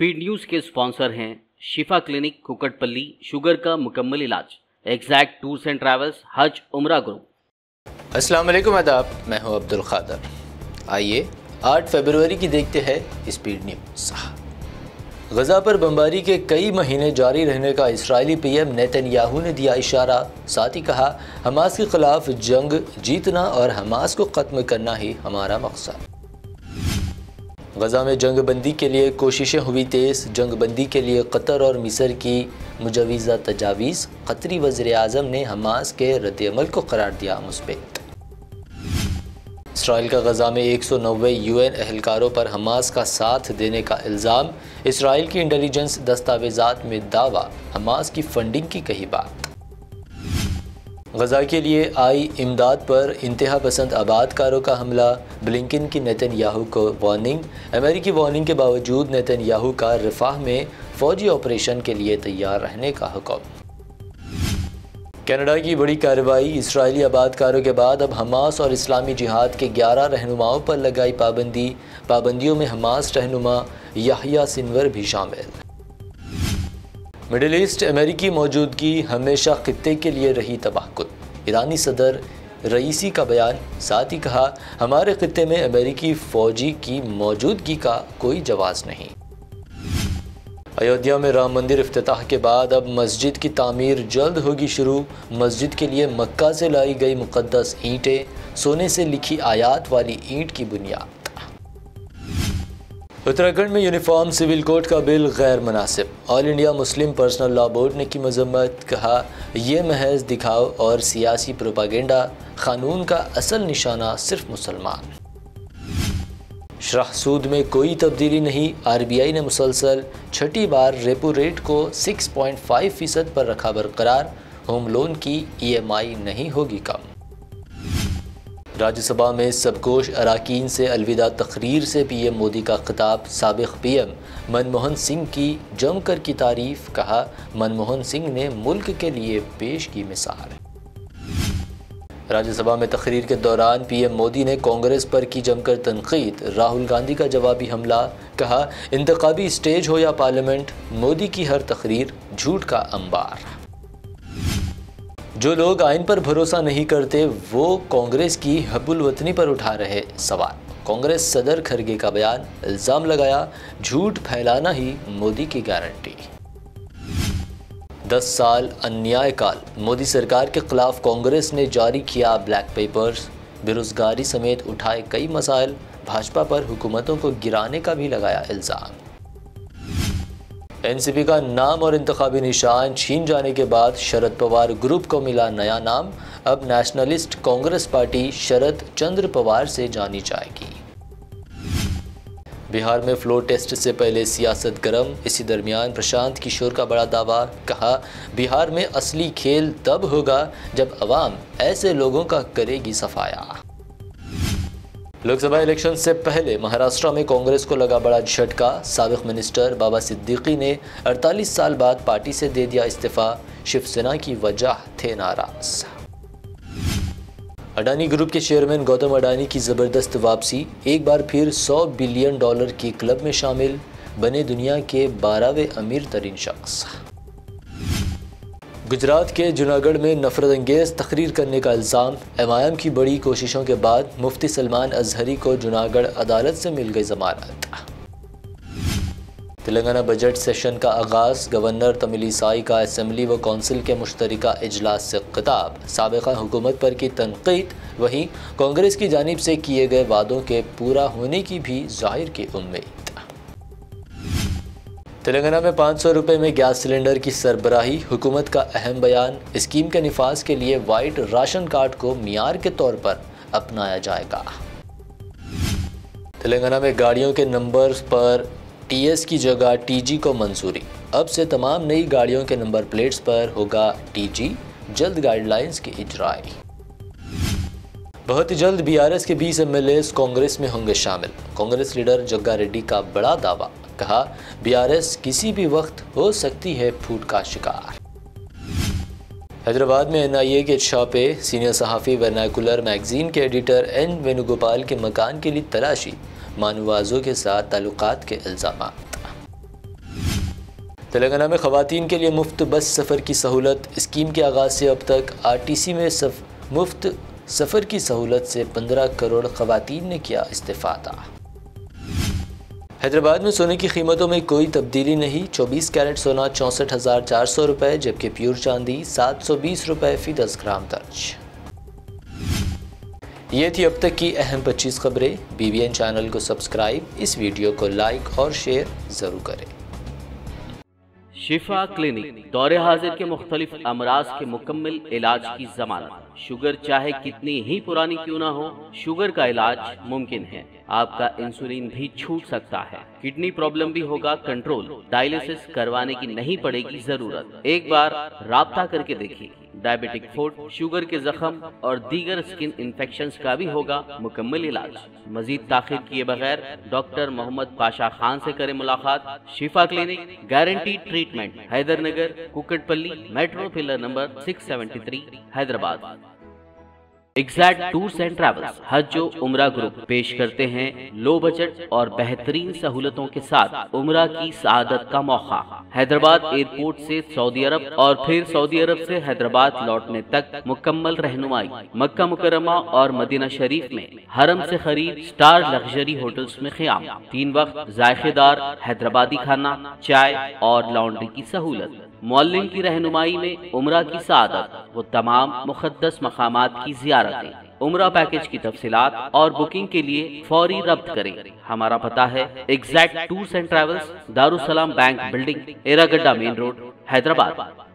Speed news के sponsor हैं शिफा clinic, Kukatpally, sugar का मुकम्मल इलाज। एग्जैक्ट टूर्स एंड ट्रैवल्स हज उमरा ग्रुप अस्सलाम वालेकुम आदाब, मैं हूँ अब्दुल खादर। आइए 8 फरवरी की देखते हैं स्पीड न्यूज़। गज़ा पर बमबारी के कई महीने जारी रहने का इसराइली पीएम नेतन्याहू ने दिया इशारा। साथ ही कहा, हमास के खिलाफ जंग जीतना और हमास को ख़त्म करना ही हमारा मकसद। गज़ा में जंग बंदी के लिए कोशिशें हुई तेज़। जंग बंदी के लिए कतर और मिसर की मुजवीज़ा तजावीज़। कतरी वज़र अजम ने हमास के रद्दमल को करार दिया मुस्बत। इसराइल का गज़ा में एक सौ नबे यू एन एहलकारों पर हमास का साथ देने का इल्ज़ाम। इसराइल की इंटेलिजेंस दस्तावेज़ात में दावा। हमास की फंडिंग की कही बात। गजा के लिए आई इमदाद पर इंतहा पसंद आबादकारों का हमला, ब्लिंकन की नेतन याहू को वार्निंग, अमेरिकी वार्निंग के बावजूद नेतन याहू का रफाह में फ़ौजी ऑपरेशन के लिए तैयार रहने का हुक्म। कनाडा की बड़ी कार्रवाई इसराइली आबादकारों के बाद अब हमास और इस्लामी जिहाद के 11 रहनुमाओं पर लगाई पाबंदी। पाबंदियों में हमास रहनुमा याहिया सिनवर भी शामिल। मिडिल ईस्ट अमेरिकी मौजूदगी हमेशा खत्े के लिए रही तबाहकुन। ईरानी सदर रईसी का बयान, साथ ही कहा, हमारे खत्े में अमेरिकी फ़ौजी की मौजूदगी का कोई जवाब नहीं। अयोध्या में राम मंदिर अफ्ताह के बाद अब मस्जिद की तामीर जल्द होगी शुरू। मस्जिद के लिए मक्का से लाई गई मुक़दस ईंटें, सोने से लिखी आयात वाली ईंट की बुनियाद। उत्तराखंड में यूनिफॉर्म सिविल कोड का बिल गैर मुनासिब all India Muslim personal law board ने की मजम्मत कहा यह महज दिखाओ और सियासी प्रोपागेंडा, कानून का असल निशाना सिर्फ़ मुसलमान. शराह सूद में कोई तब्दीली नहीं आर बी आई ने मुसलसल छठी बार रेपो रेट को 6.5 फ़ीसद पर रखा बरकरार। होम लोन की ई एम आई नहीं होगी कम। राज्यसभा में सबकोश अरकान से अलविदा तकरीर से पीएम मोदी का खिताब सबक पीएम। मनमोहन सिंह की जमकर की तारीफ़, कहा, मनमोहन सिंह ने मुल्क के लिए पेश की मिसाल। राज्यसभा में तकरीर के दौरान पीएम मोदी ने कांग्रेस पर की जमकर तनकीद, राहुल गांधी का जवाबी हमला, कहा इंतबी स्टेज हो या पार्लियामेंट, मोदी की हर तकरीर झूठ का अंबार। जो लोग आइन पर भरोसा नहीं करते, वो कांग्रेस की हबुल वतनी पर उठा रहे सवाल। कांग्रेस सदर खरगे का बयान, इल्ज़ाम लगाया, झूठ फैलाना ही मोदी की गारंटी। दस साल अन्याय काल, मोदी सरकार के खिलाफ कांग्रेस ने जारी किया ब्लैक पेपर्स। बेरोजगारी समेत उठाए कई मसाइल, भाजपा पर हुकूमतों को गिराने का भी लगाया इल्ज़ाम। एनसीपी का नाम और इंतबी निशान छीन जाने के बाद शरद पवार ग्रुप को मिला नया नाम। अब Nationalist Congress Party Sharad Chandra Pawar से जानी जाएगी। बिहार में फ्लोर टेस्ट से पहले सियासत गर्म, इसी दरमियान प्रशांत किशोर का बड़ा दावा, कहा, बिहार में असली खेल तब होगा जब अवाम ऐसे लोगों का करेगी सफाया। लोकसभा इलेक्शन से पहले महाराष्ट्र में कांग्रेस को लगा बड़ा झटका। सबक मिनिस्टर बाबा सिद्दीकी ने 48 साल बाद पार्टी से दे दिया इस्तीफा। शिवसेना की वजह थे नाराज़। अडानी ग्रुप के चेयरमैन गौतम अडानी की ज़बरदस्त वापसी। एक बार फिर 100 बिलियन डॉलर के क्लब में शामिल। बने दुनिया के बारहवें अमीर तरीन शख्स। गुजरात के जूनागढ़ में नफरत अंगेज़ तकरीर करने का इल्ज़ाम, एम आई एम की बड़ी कोशिशों के बाद मुफ्ती सलमान अजहरी को जूनागढ़ अदालत से मिल गई जमानत। तेलंगाना बजट सेशन का आगाज़, गवर्नर तमिलीसाई का असम्बली व कौंसिल के मुश्तर अजलास से खिताब। सबका हुकूमत पर की तनकीद, वहीं कांग्रेस की जानब से किए गए वादों के पूरा होने की भी ज़ाहिर की उम्मीद। तेलंगाना में पाँच सौ रुपये में गैस सिलेंडर की सरबराही। हुकूमत का अहम बयान स्कीम के नफाज के लिए वाइट राशन कार्ड को मीयार के तौर पर अपनाया जाएगा। तेलंगाना में गाड़ियों के नंबर पर टीएस की जगह टीजी को मंजूरी। अब से तमाम नई गाड़ियों के नंबर प्लेट्स पर होगा टीजी, जल्द गाइडलाइंस की इजराई। बहुत ही जल्द बीआरएस के 20 एमएलए कांग्रेस में होंगे शामिल। कांग्रेस लीडर जग्गा रेड्डी का बड़ा दावा। कहा बीआरएस किसी भी वक्त हो सकती है फूट का शिकार. हैदराबाद में एनआईए के छापे सीनियर सहाफ़ी वर्नाकुलर मैगजीन के एडिटर एन वेणुगोपाल के मकान के लिए तलाशी मानवाजों के साथ ताल्लुकात के इल्ज़ाम तेलंगाना में खातन के लिए मुफ़्त बस सफ़र की सहूलत स्कीम के आगाज़ से अब तक आर टी सी में सफ, मुफ़्त सफ़र की सहूलत से पंद्रह करोड़ खवतिन ने किया इस्तीफ़ादा। हैदराबाद में सोने की कीमतों में कोई तब्दीली नहीं। 24 कैरेट सोना चौंसठ हज़ार चार सौ रुपये जबकि प्योर चांदी सात सौ बीस रुपये फ़ी दस ग्राम दर्ज। ये थी अब तक की अहम 25 खबरें। बी बी चैनल को सब्सक्राइब, इस वीडियो को लाइक और शेयर ज़रूर करें। शिफा क्लिनिक, दौरे हाजिर के मुख्तलिफ़ अमराज के मुकम्मल इलाज की जमानत। शुगर चाहे कितनी ही पुरानी क्यों ना हो, शुगर का इलाज मुमकिन है। आपका इंसुलिन भी छूट सकता है। किडनी प्रॉब्लम भी होगा कंट्रोल डायलिसिस करवाने की नहीं पड़ेगी ज़रूरत। एक बार रहा करके देखिए। डायबिटिक फ़ूड शुगर के जख्म और दीगर स्किन इन्फेक्शन का भी होगा मुकम्मल इलाज। मजीद ताखिर किए बगैर डॉक्टर मोहम्मद पाशा खान ऐसी करें मुलाकात। Shifa clinic guarantee treatment Haidernagar, Kukatpally metro pillar number 673 Hyderabad. Exact tours and travels हज जो उम्र ग्रुप पेश करते हैं लो बजट और बेहतरीन सहूलतों के साथ उम्र की शहादत का मौका। हैदराबाद एयरपोर्ट से सऊदी अरब और फिर सऊदी अरब से हैदराबाद लौटने तक मुकम्मल रहनुमाई, मक्का मुकरमा और मदीना शरीफ में हरम से खरीद स्टार लग्जरी होटल्स में ख्याम। तीन वक्त जायकेदार, हैदराबादी खाना, चाय और लॉन्ड्री की सहूलत। मौलिन की रहनुमाई में उम्र की सादत, वो तमाम मुकदस मकाम की जियारतें उम्र पैकेज की तफसीत और बुकिंग के लिए फौरी रब्त करें। हमारा पता है exact tours and travels Darussalam bank building Erragadda main road Hyderabad.